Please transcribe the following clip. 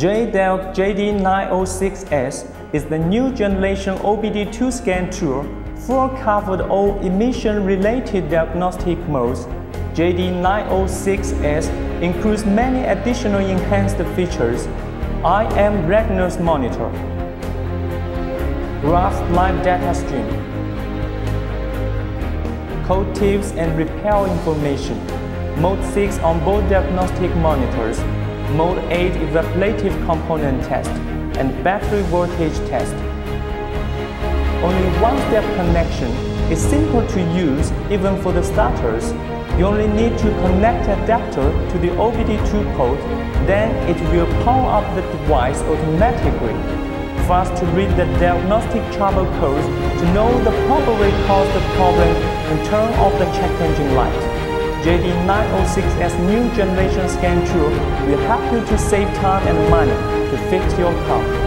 JDELC JD906S is the new generation OBD2 scan tool for covered all emission-related diagnostic modes. JD906S includes many additional enhanced features. IM Readiness Monitor, Graph Live Data Stream, Code tips and repair information, Mode 6 on-board diagnostic monitors, Mode 8 evaporative component test, and battery voltage test. Only one-step connection is simple to use even for the starters. You only need to connect adapter to the OBD2 port, then it will power up the device automatically. Fast to read the diagnostic trouble codes to know the probably caused problem and turn off the check engine light. JD906S new generation scan tool will help you to save time and money to fix your car.